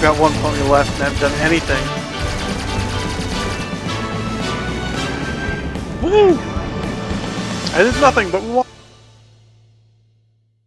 got one pony left and I haven't done anything. Woo! I did nothing but one.